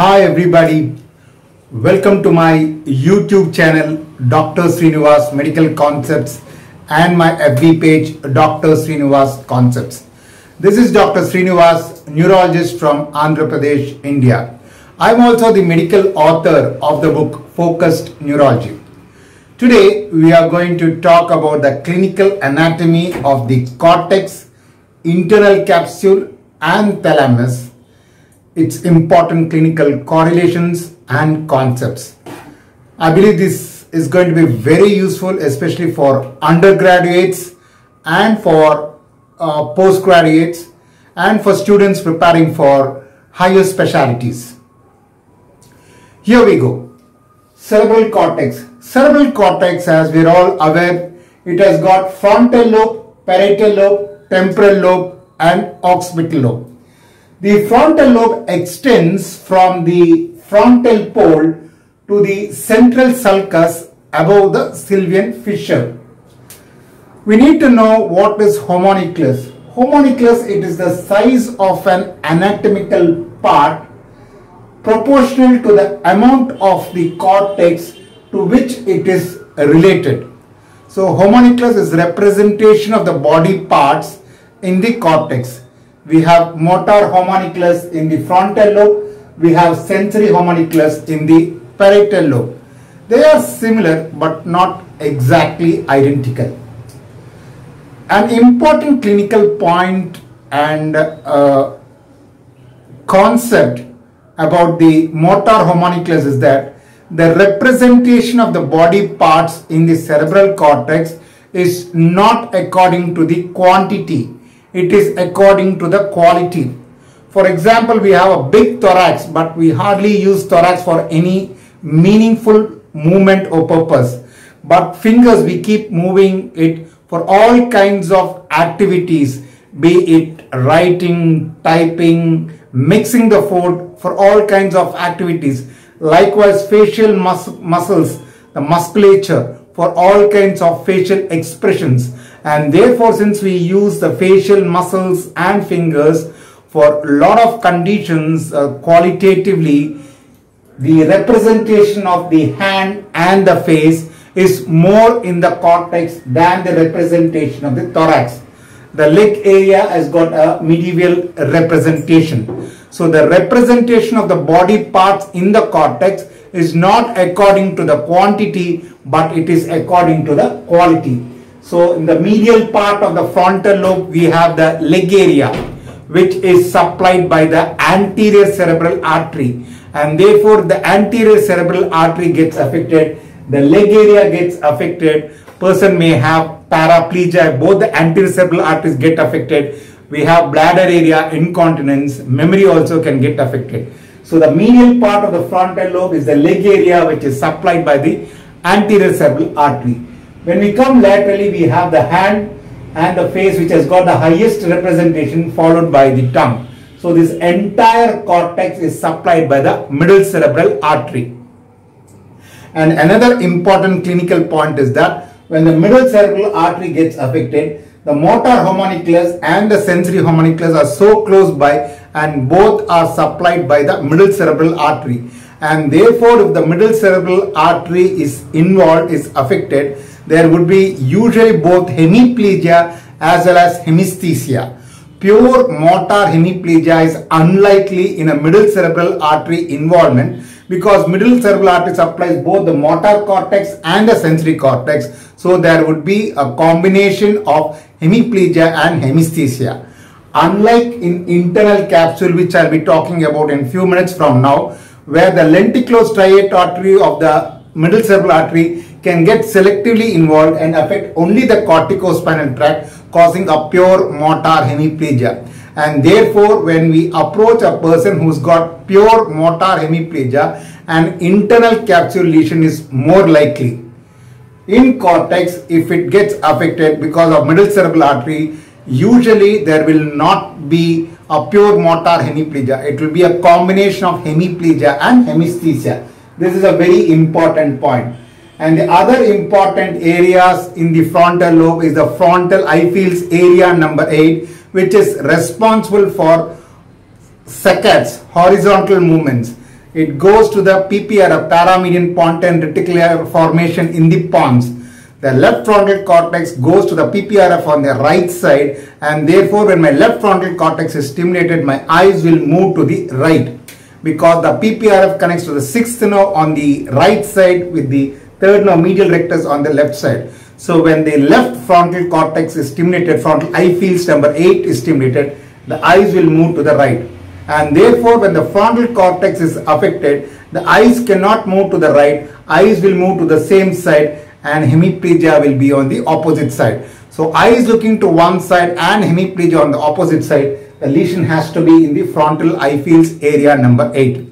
Hi everybody, welcome to my YouTube channel Dr. Sreenivas Medical Concepts and my FB page Dr. Sreenivas Concepts. This is Dr. Sreenivas, neurologist from Andhra Pradesh, India. I am also the medical author of the book Focused Neurology. Today we are going to talk about the clinical anatomy of the cortex, internal capsule and thalamus, its important clinical correlations and concepts. I believe this is going to be very useful especially for undergraduates and for uh, postgraduates and for students preparing for higher specialities. Here we go. Cerebral cortex. Cerebral cortex as we are all aware it has got frontal lobe, parietal lobe, temporal lobe and occipital lobe. The frontal lobe extends from the frontal pole to the central sulcus above the sylvian fissure. We need to know what is homunculus. Homunculus it is the size of an anatomical part proportional to the amount of the cortex to which it is related. So homunculus is representation of the body parts in the cortex. We have motor homunculus in the frontal lobe, we have sensory homunculus in the parietal lobe. They are similar but not exactly identical. An important clinical point and uh, concept about the motor homunculus is that the representation of the body parts in the cerebral cortex is not according to the quantity it is according to the quality. For example we have a big thorax but we hardly use thorax for any meaningful movement or purpose. But fingers we keep moving it for all kinds of activities be it writing typing mixing the food for all kinds of activities. Likewise facial mus muscles the musculature for all kinds of facial expressions and therefore since we use the facial muscles and fingers for a lot of conditions uh, qualitatively the representation of the hand and the face is more in the cortex than the representation of the thorax. The leg area has got a medial representation. So the representation of the body parts in the cortex is not according to the quantity but it is according to the quality so in the medial part of the frontal lobe we have the leg area which is supplied by the anterior cerebral artery. And therefore the anterior cerebral artery gets affected. The leg area gets affected. Person may have paraplegia. Both the anterior cerebral arteries get affected. We have bladder area incontinence memory also can get affected. So the medial part of the frontal lobe is the leg area which is supplied by the anterior cerebral artery when we come laterally we have the hand and the face which has got the highest representation followed by the tongue. So this entire cortex is supplied by the middle cerebral artery. And another important clinical point is that when the middle cerebral artery gets affected the motor homunculus and the sensory homunculus are so close by and both are supplied by the middle cerebral artery. And therefore if the middle cerebral artery is involved is affected there would be usually both hemiplegia as well as hemesthesia. pure motor hemiplegia is unlikely in a middle cerebral artery involvement because middle cerebral artery supplies both the motor cortex and the sensory cortex so there would be a combination of hemiplegia and hemesthesia. unlike in internal capsule which I'll be talking about in few minutes from now where the lenticulostriate artery of the middle cerebral artery can get selectively involved and affect only the corticospinal tract causing a pure motor hemiplegia. And therefore when we approach a person who's got pure motor hemiplegia an internal capsule lesion is more likely. In cortex if it gets affected because of middle cerebral artery usually there will not be a pure motor hemiplegia. It will be a combination of hemiplegia and hemesthesia. This is a very important point and the other important areas in the frontal lobe is the frontal eye fields area number 8 which is responsible for saccades horizontal movements it goes to the PPR, paramedian pontine reticular formation in the pons. The left frontal cortex goes to the PPRF on the right side and therefore when my left frontal cortex is stimulated, my eyes will move to the right because the PPRF connects to the sixth nerve on the right side with the third nerve medial rectus on the left side. So when the left frontal cortex is stimulated, frontal eye fields number 8 is stimulated, the eyes will move to the right. And therefore when the frontal cortex is affected, the eyes cannot move to the right, eyes will move to the same side and hemiplegia will be on the opposite side. So eyes looking to one side and hemiplegia on the opposite side, the lesion has to be in the frontal eye fields area number 8.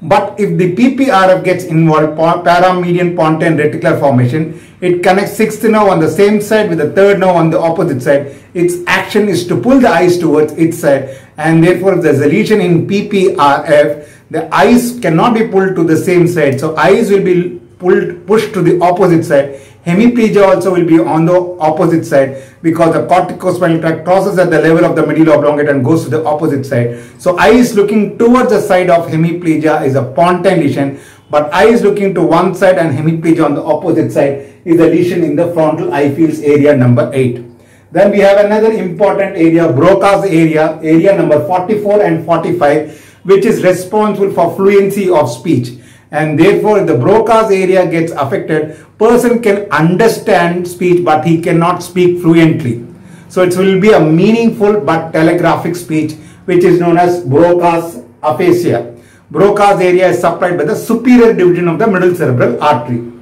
But if the PPRF gets involved, paramedian pontine reticular formation, it connects sixth nerve on the same side with the third nerve on the opposite side. Its action is to pull the eyes towards its side and therefore if there's a lesion in PPRF, the eyes cannot be pulled to the same side. So eyes will be pulled pushed to the opposite side. Hemiplegia also will be on the opposite side because the corticospinal tract crosses at the level of the medulla oblongata and goes to the opposite side. So eye is looking towards the side of hemiplegia is a pontine lesion but eye is looking to one side and hemiplegia on the opposite side is a lesion in the frontal eye fields area number 8. Then we have another important area, Broca's area, area number 44 and 45, which is responsible for fluency of speech and therefore if the Broca's area gets affected person can understand speech but he cannot speak fluently. So it will be a meaningful but telegraphic speech which is known as Broca's aphasia. Broca's area is supplied by the superior division of the middle cerebral artery.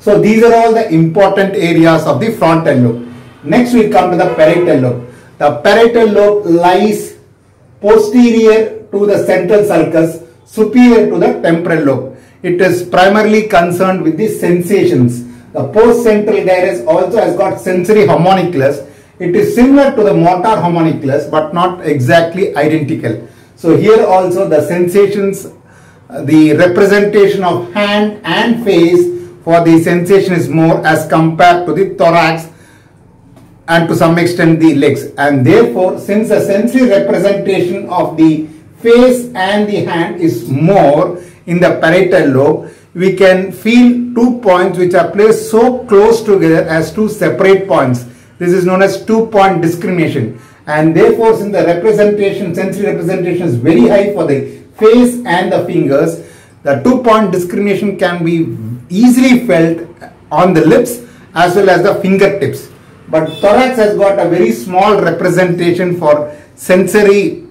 So these are all the important areas of the frontal lobe. Next we come to the parietal lobe. The parietal lobe lies posterior to the central sulcus superior to the temporal lobe. It is primarily concerned with the sensations. The postcentral gyrus also has got sensory homunculus. It is similar to the motor homunculus but not exactly identical. So here also the sensations, uh, the representation of hand and face for the sensation is more as compared to the thorax and to some extent the legs and therefore since the sensory representation of the face and the hand is more in the parietal lobe, we can feel two points which are placed so close together as two separate points. This is known as two point discrimination and therefore since the representation, sensory representation is very high for the face and the fingers, the two point discrimination can be easily felt on the lips as well as the fingertips. But thorax has got a very small representation for sensory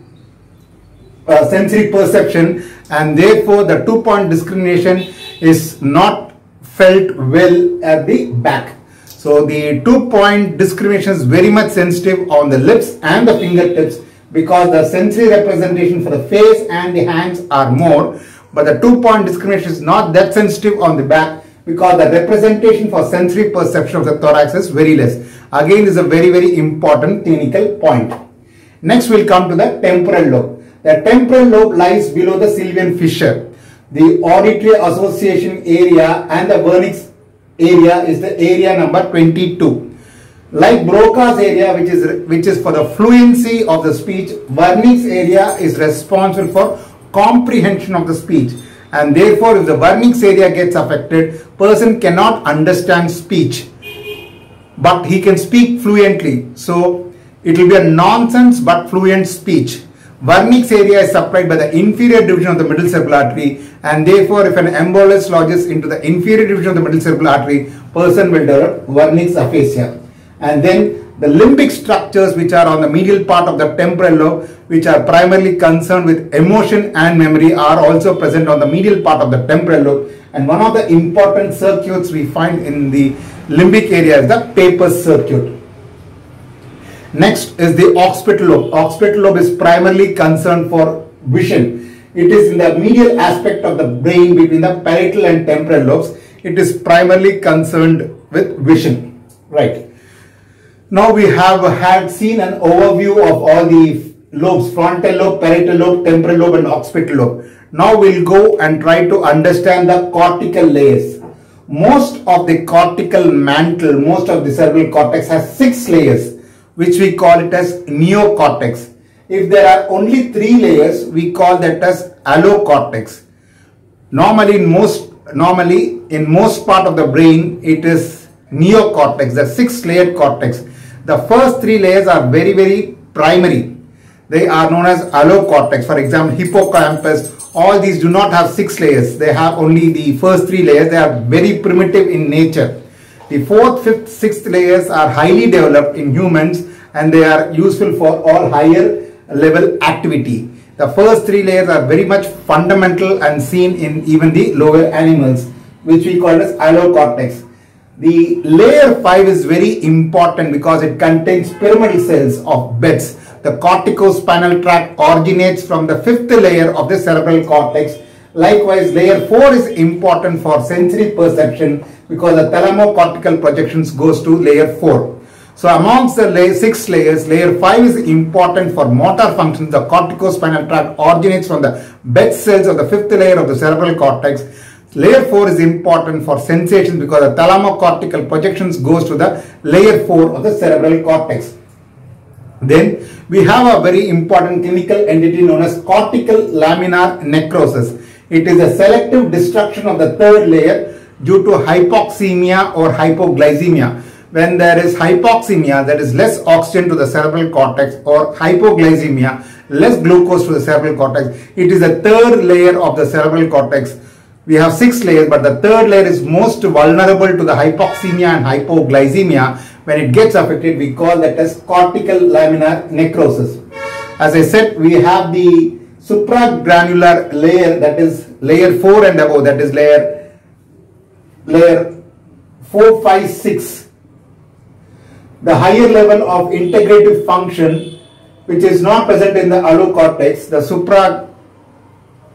uh, sensory perception and therefore the two point discrimination is not felt well at the back. So the two point discrimination is very much sensitive on the lips and the fingertips because the sensory representation for the face and the hands are more but the two point discrimination is not that sensitive on the back because the representation for sensory perception of the thorax is very less. Again, this is a very very important clinical point. Next, we'll come to the temporal lobe. The temporal lobe lies below the sylvian fissure. The auditory association area and the Wernicke's area is the area number 22. Like Broca's area which is which is for the fluency of the speech, Wernicke's area is responsible for comprehension of the speech and therefore if the Wernicke's area gets affected, person cannot understand speech but he can speak fluently. So it will be a nonsense but fluent speech. Wernicke's area is supplied by the inferior division of the middle cerebral artery and therefore if an embolus lodges into the inferior division of the middle cerebral artery, person will develop Wernicke's aphasia. And then the limbic structures which are on the medial part of the temporal lobe which are primarily concerned with emotion and memory are also present on the medial part of the temporal lobe and one of the important circuits we find in the limbic area is the Papez circuit. Next is the occipital lobe. Occipital lobe is primarily concerned for vision. It is in the medial aspect of the brain between the parietal and temporal lobes. It is primarily concerned with vision. Right. Now we have had seen an overview of all the lobes, frontal lobe, parietal lobe, temporal lobe and occipital lobe. Now we'll go and try to understand the cortical layers. Most of the cortical mantle, most of the cerebral cortex has six layers which we call it as neocortex. If there are only three layers, we call that as allocortex. Normally in most normally in most part of the brain it is neocortex, the six layered cortex. The first three layers are very very primary. They are known as allocortex. For example, hippocampus, all these do not have six layers. They have only the first three layers. They are very primitive in nature. The fourth, fifth, sixth layers are highly developed in humans and they are useful for all higher level activity. The first three layers are very much fundamental and seen in even the lower animals which we call as allocortex. The layer 5 is very important because it contains pyramidal cells of Betz. The corticospinal tract originates from the fifth layer of the cerebral cortex. Likewise, layer 4 is important for sensory perception because the thalamocortical projections goes to layer 4. So amongst the layer, six layers, layer 5 is important for motor functions. The corticospinal tract originates from the Betz cells of the fifth layer of the cerebral cortex. Layer 4 is important for sensations because the thalamocortical projections goes to the layer 4 of the cerebral cortex. Then we have a very important clinical entity known as cortical laminar necrosis. It is a selective destruction of the third layer due to hypoxemia or hypoglycemia. When there is hypoxemia, there is less oxygen to the cerebral cortex or hypoglycemia, less glucose to the cerebral cortex. It is the third layer of the cerebral cortex we have six layers but the third layer is most vulnerable to the hypoxemia and hypoglycemia when it gets affected we call that as cortical laminar necrosis as i said we have the supragranular layer that is layer 4 and above that is layer layer 4 5 6 the higher level of integrative function which is not present in the allocortex the supra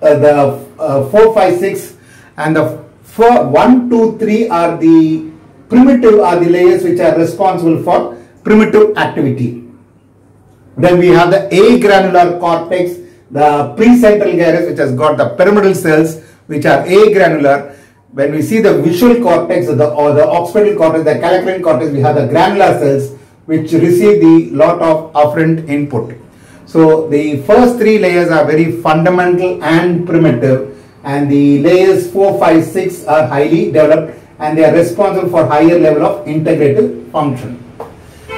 uh, the uh, 4 5 6 and the four, 1, 2, 3 are the primitive are the layers which are responsible for primitive activity. Then we have the agranular cortex, the precentral gyrus which has got the pyramidal cells which are agranular. When we see the visual cortex or the, or the occipital cortex, the calcarine cortex, we have the granular cells which receive the lot of afferent input. So the first three layers are very fundamental and primitive and the layers 4, 5, 6 are highly developed and they are responsible for higher level of integrative function.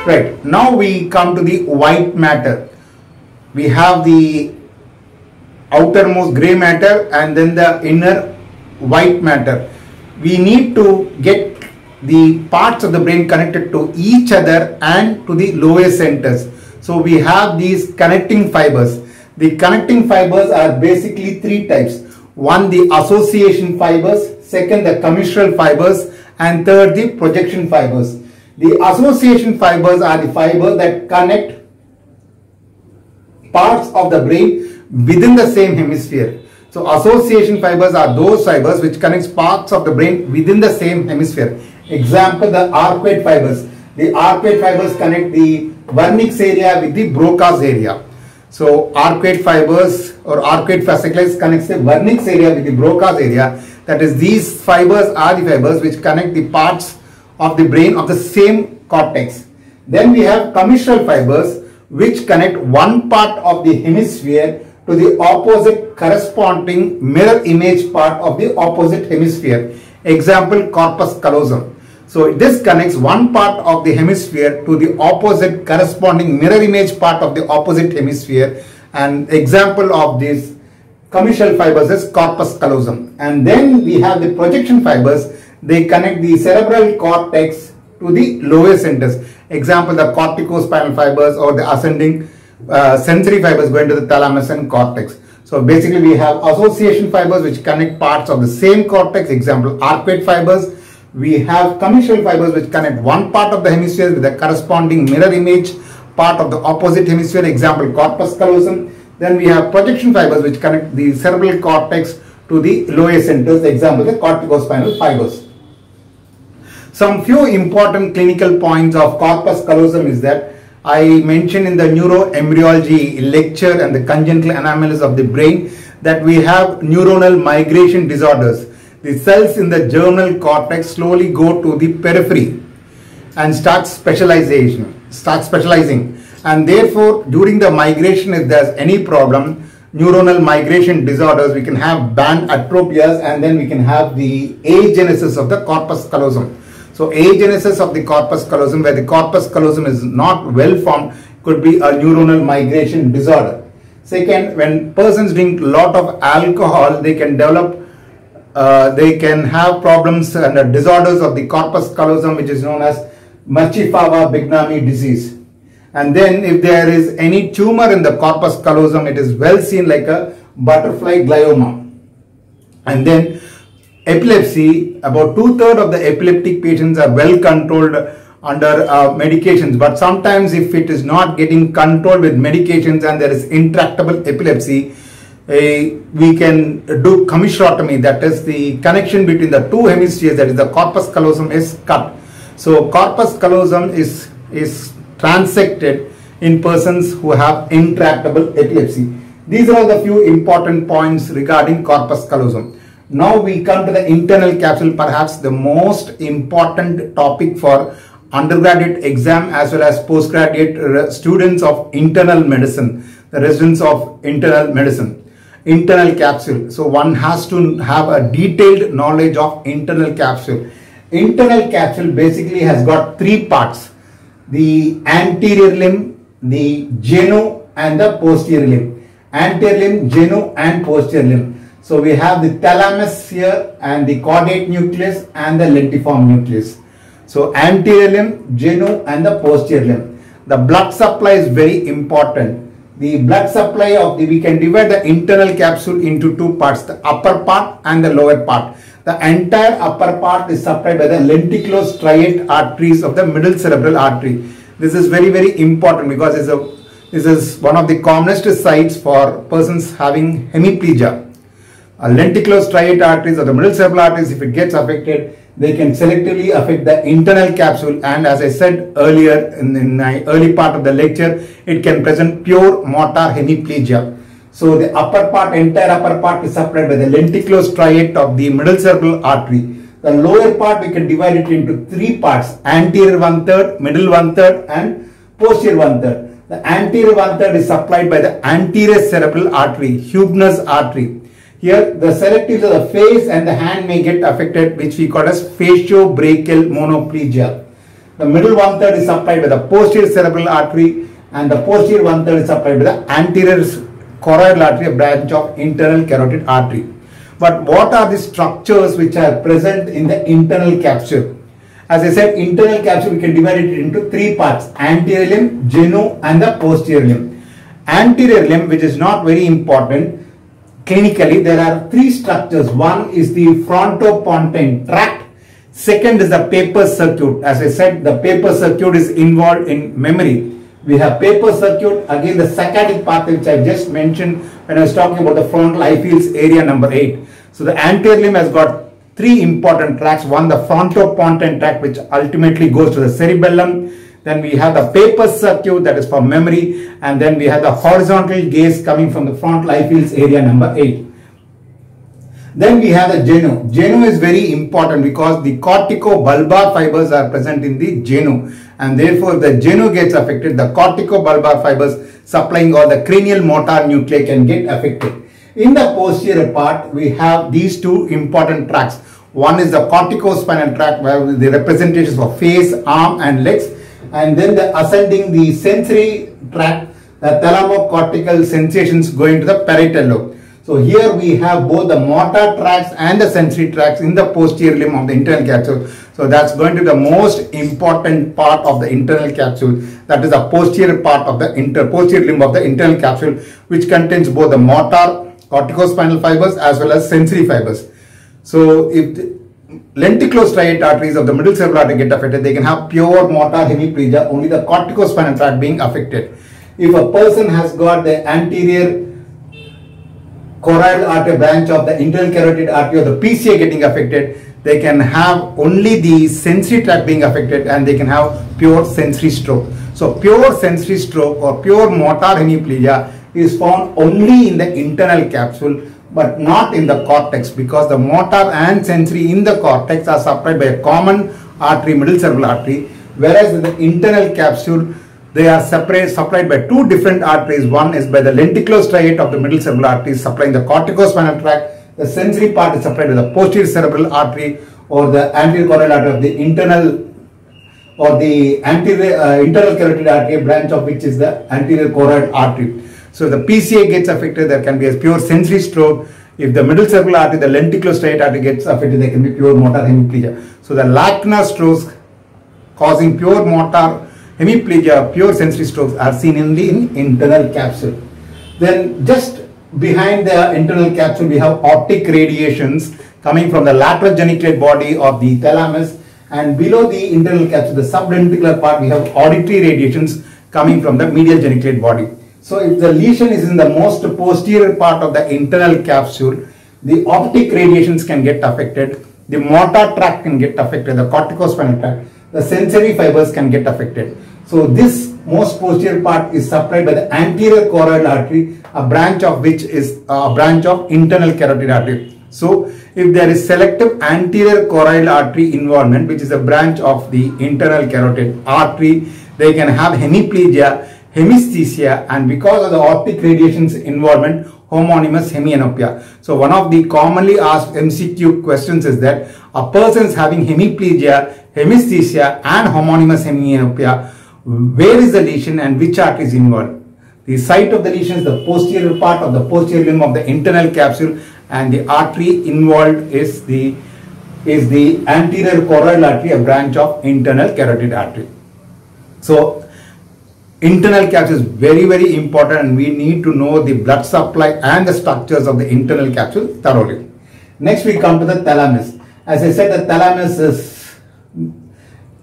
Right, now we come to the white matter. We have the outermost gray matter and then the inner white matter. We need to get the parts of the brain connected to each other and to the lower centers. So we have these connecting fibers. The connecting fibers are basically three types one the association fibers, second the commissural fibers and third the projection fibers. The association fibers are the fibers that connect parts of the brain within the same hemisphere. So association fibers are those fibers which connects parts of the brain within the same hemisphere. Example the arcuate fibers. The arcuate fibers connect the Wernicke's area with the Broca's area. So arcuate fibers or arcuate fasciculus connects the Wernicke's area with the Broca's area. That is these fibers are the fibers which connect the parts of the brain of the same cortex. Then we have commissural fibers which connect one part of the hemisphere to the opposite corresponding mirror image part of the opposite hemisphere. Example corpus callosum. So this connects one part of the hemisphere to the opposite corresponding mirror image part of the opposite hemisphere and example of these commissural fibers is corpus callosum and then we have the projection fibers they connect the cerebral cortex to the lower centers example the corticospinal fibers or the ascending uh, sensory fibers going to the thalamus and cortex so basically we have association fibers which connect parts of the same cortex example arcuate fibers we have commissural fibers which connect one part of the hemisphere with the corresponding mirror image part of the opposite hemisphere, example corpus callosum. Then we have projection fibers which connect the cerebral cortex to the lower centers, example the corticospinal fibers. Some few important clinical points of corpus callosum is that I mentioned in the neuroembryology lecture and the congenital anomalies of the brain that we have neuronal migration disorders the cells in the germinal cortex slowly go to the periphery and start specialization, start specializing. And therefore, during the migration, if there's any problem, neuronal migration disorders, we can have band heterotopias and then we can have the agenesis of the corpus callosum. So agenesis of the corpus callosum where the corpus callosum is not well formed could be a neuronal migration disorder. Second, when persons drink lot of alcohol, they can develop uh, they can have problems and uh, disorders of the corpus callosum which is known as Marchiafava-Bignami disease. And then if there is any tumor in the corpus callosum, it is well seen like a butterfly glioma. And then epilepsy, about two-thirds of the epileptic patients are well controlled under uh, medications. But sometimes if it is not getting controlled with medications and there is intractable epilepsy, we can do commissurotomy, that is the connection between the two hemispheres, that is the corpus callosum is cut. So corpus callosum is, is transected in persons who have intractable epilepsy. These are all the few important points regarding corpus callosum. Now we come to the internal capsule, perhaps the most important topic for undergraduate exam as well as postgraduate students of internal medicine, the residents of internal medicine internal capsule. So one has to have a detailed knowledge of internal capsule. Internal capsule basically has got three parts. The anterior limb, the genu and the posterior limb. Anterior limb, genu and posterior limb. So we have the thalamus here and the caudate nucleus and the lentiform nucleus. So anterior limb, genu and the posterior limb. The blood supply is very important the blood supply of the, we can divide the internal capsule into two parts, the upper part and the lower part. The entire upper part is supplied by the lenticulostriate arteries of the middle cerebral artery. This is very, very important because it's a, this is one of the commonest sites for persons having hemiplegia. A lenticulostriate arteries or the middle cerebral arteries, if it gets affected, they can selectively affect the internal capsule and as I said earlier in, in my early part of the lecture, it can present pure motor hemiplegia. So the upper part, entire upper part is supplied by the lenticulostriate of the middle cerebral artery. The lower part we can divide it into three parts, anterior one third, middle one third and posterior one third. The anterior one third is supplied by the anterior cerebral artery, Heubner's artery. Here the selectives of the face and the hand may get affected which we call as faciobrachial monoplegia. The middle one third is supplied by the posterior cerebral artery and the posterior one third is supplied by the anterior choroidal artery, a branch of internal carotid artery. But what are the structures which are present in the internal capsule? As I said, internal capsule we can divide it into three parts, anterior limb, genu and the posterior limb. Anterior limb which is not very important clinically there are three structures. One is the frontopontine tract. Second is the Papez circuit. As I said, the Papez circuit is involved in memory. We have Papez circuit. Again, the saccadic path which I just mentioned when I was talking about the frontal eye fields area number 8. So the anterior limb has got three important tracts. One, the frontopontine tract which ultimately goes to the cerebellum. Then we have the Papez circuit that is for memory and then we have the horizontal gaze coming from the frontal eye fields area number 8. Then we have the genu. Genu is very important because the corticobulbar fibers are present in the genu and therefore the genu gets affected, the corticobulbar fibers supplying all the cranial motor nuclei can get affected. In the posterior part, we have these two important tracts. One is the corticospinal tract where the representations of face, arm and legs and then the ascending the sensory tract, the thalamocortical sensations going to the parietal lobe. So here we have both the motor tracts and the sensory tracts in the posterior limb of the internal capsule. So that's going to be the most important part of the internal capsule. That is the posterior part of the inter posterior limb of the internal capsule, which contains both the motor corticospinal fibers as well as sensory fibers. So if lenticulostriate arteries of the middle cerebral artery get affected, they can have pure motor hemiplegia, only the corticospinal tract being affected. If a person has got the anterior choroidal artery branch of the internal carotid artery or the PCA getting affected, they can have only the sensory tract being affected and they can have pure sensory stroke. So pure sensory stroke or pure motor hemiplegia is found only in the internal capsule but not in the cortex because the motor and sensory in the cortex are supplied by a common artery, middle cerebral artery, whereas in the internal capsule, they are separate, supplied by two different arteries. One is by the lenticular striate of the middle cerebral artery supplying the corticospinal tract. The sensory part is supplied by the posterior cerebral artery or the anterior choroidal artery of the internal or the anterior uh, internal carotid artery branch of which is the anterior choroid artery. So the PCA gets affected, there can be a pure sensory stroke. If the middle cerebral artery, the lenticular striate artery gets affected, there can be pure motor hemiplegia. So the lacunar strokes causing pure motor hemiplegia, pure sensory strokes are seen in the in internal capsule. Then just behind the internal capsule we have optic radiations coming from the lateral geniculate body of the thalamus and below the internal capsule, the sublenticular part, we have auditory radiations coming from the medial geniculate body. So if the lesion is in the most posterior part of the internal capsule, the optic radiations can get affected, the motor tract can get affected, the corticospinal tract, the sensory fibers can get affected. So this most posterior part is supplied by the anterior choroidal artery, a branch of which is a branch of internal carotid artery. So if there is selective anterior choroidal artery involvement, which is a branch of the internal carotid artery, they can have hemiplegia, hemesthesia and because of the optic radiations involvement, homonymous hemianopia. So one of the commonly asked MCQ questions is that a person is having hemiplegia, hemesthesia and homonymous hemianopia, where is the lesion and which artery is involved? The site of the lesion is the posterior part of the posterior limb of the internal capsule and the artery involved is the is the anterior choroidal artery, a branch of internal carotid artery. So internal capsule is very very important and we need to know the blood supply and the structures of the internal capsule thoroughly. Next we come to the thalamus. As I said the thalamus is,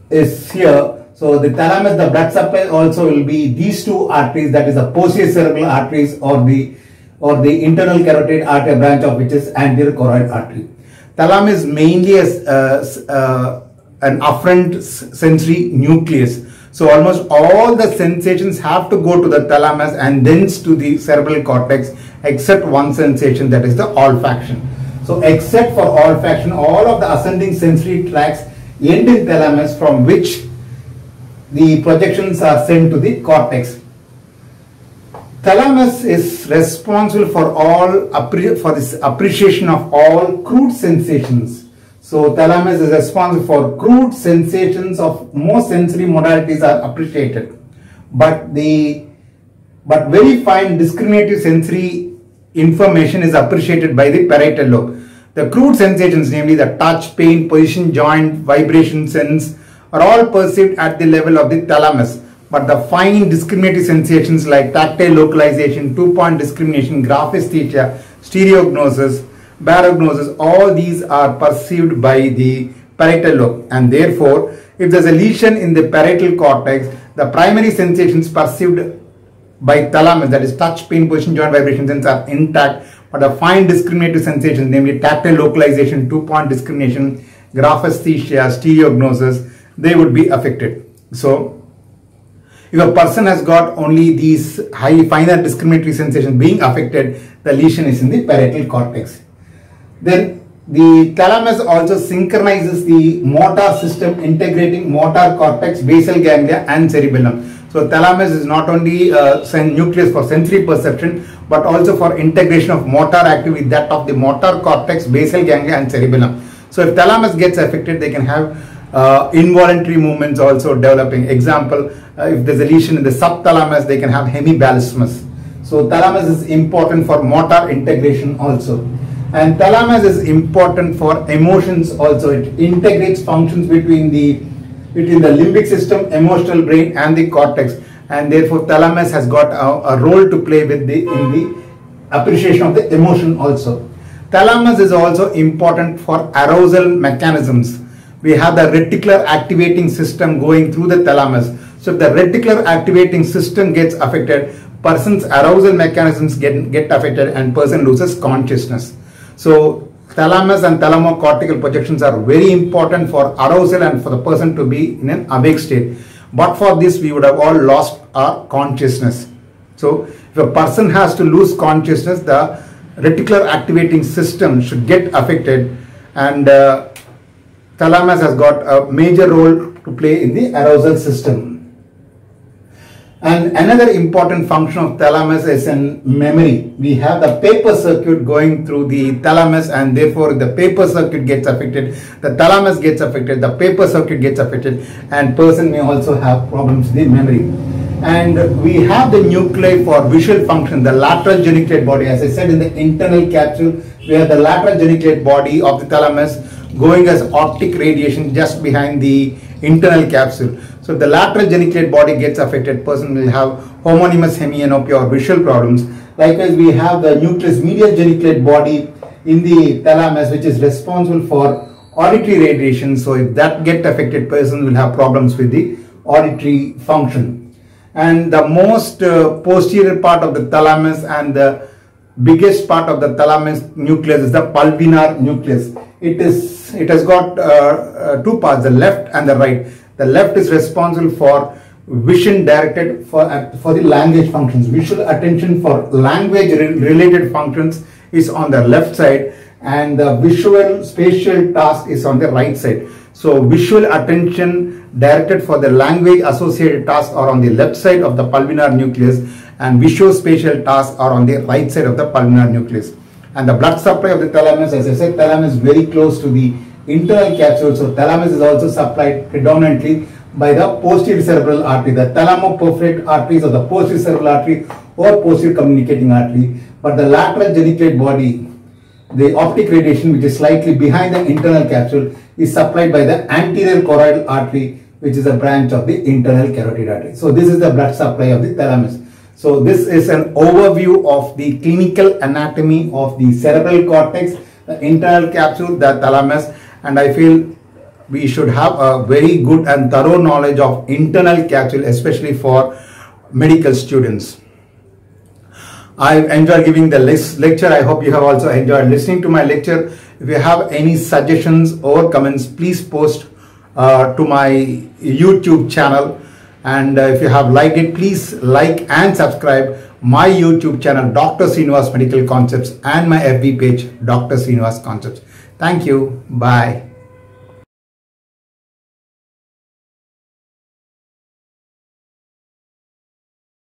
is here. So the thalamus, the blood supply also will be these two arteries that is the posterior cerebral arteries or the or the internal carotid artery branch of which is anterior choroid artery. Thalamus mainly as uh, uh, an afferent sensory nucleus. So almost all the sensations have to go to the thalamus and thence to the cerebral cortex except one sensation that is the olfaction. So except for olfaction, all of the ascending sensory tracts end in thalamus from which the projections are sent to the cortex. Thalamus is responsible for all for this appreciation of all crude sensations. So thalamus is responsible for crude sensations of most sensory modalities are appreciated. But the but very fine discriminative sensory information is appreciated by the parietal lobe. The crude sensations, namely the touch, pain, position, joint, vibration sense, are all perceived at the level of the thalamus. But the fine discriminative sensations like tactile localization, two-point discrimination, graphesthesia, stereognosis, barognosis, all these are perceived by the parietal lobe and therefore if there is a lesion in the parietal cortex, the primary sensations perceived by thalamus that is touch, pain, position, joint vibration sense are intact but the fine discriminative sensations namely tactile localization, two-point discrimination, graphesthesia, stereognosis, they would be affected. So if a person has got only these high finer discriminatory sensations being affected, the lesion is in the parietal cortex. Then the thalamus also synchronizes the motor system integrating motor cortex, basal ganglia and cerebellum. So thalamus is not only a nucleus for sensory perception but also for integration of motor activity that of the motor cortex, basal ganglia and cerebellum. So if thalamus gets affected they can have uh, involuntary movements also developing. Example, uh, if there's a lesion in the subthalamus, they can have hemiballismus. So thalamus is important for motor integration also. And thalamus is important for emotions also. It integrates functions between the between the limbic system, emotional brain and the cortex. And therefore thalamus has got a, a role to play with the in the appreciation of the emotion also. Thalamus is also important for arousal mechanisms we have the reticular activating system going through the thalamus. So if the reticular activating system gets affected, person's arousal mechanisms get, get affected and person loses consciousness. So thalamus and thalamocortical projections are very important for arousal and for the person to be in an awake state. But for this, we would have all lost our consciousness. So if a person has to lose consciousness, the reticular activating system should get affected and uh, thalamus has got a major role to play in the arousal system. And another important function of thalamus is in memory. We have the Papez circuit going through the thalamus and therefore the Papez circuit gets affected, the thalamus gets affected, the Papez circuit gets affected and person may also have problems with memory. And we have the nuclei for visual function, the lateral geniculate body. As I said in the internal capsule, we have the lateral geniculate body of the thalamus going as optic radiation just behind the internal capsule. So the lateral geniculate body gets affected, person will have homonymous hemianopia or visual problems. Likewise, we have the nucleus medial geniculate body in the thalamus which is responsible for auditory radiation. So if that get affected, person will have problems with the auditory function. And the most uh, posterior part of the thalamus and the biggest part of the thalamus nucleus is the pulvinar nucleus. It is it has got uh, uh, two parts, the left and the right. The left is responsible for vision directed for, uh, for the language functions. Visual attention for language re related functions is on the left side and the visual spatial task is on the right side. So visual attention directed for the language associated tasks are on the left side of the pulvinar nucleus and visual spatial tasks are on the right side of the pulvinar nucleus. And the blood supply of the thalamus, as I said, thalamus is very close to the internal capsule. So thalamus is also supplied predominantly by the posterior cerebral artery, the thalamoperforate arteries or the posterior cerebral artery or posterior communicating artery. But the lateral geniculate body, the optic radiation which is slightly behind the internal capsule is supplied by the anterior choroidal artery which is a branch of the internal carotid artery. So this is the blood supply of the thalamus. So this is an overview of the clinical anatomy of the cerebral cortex, the internal capsule, the thalamus and I feel we should have a very good and thorough knowledge of internal capsule especially for medical students. I enjoy giving the lecture. I hope you have also enjoyed listening to my lecture. If you have any suggestions or comments, please post uh, to my YouTube channel. And uh, if you have liked it, please like and subscribe my YouTube channel, Dr. Sreenivas Medical Concepts and my FB page, Dr. Sreenivas Concepts. Thank you. Bye.